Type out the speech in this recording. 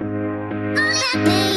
All happy.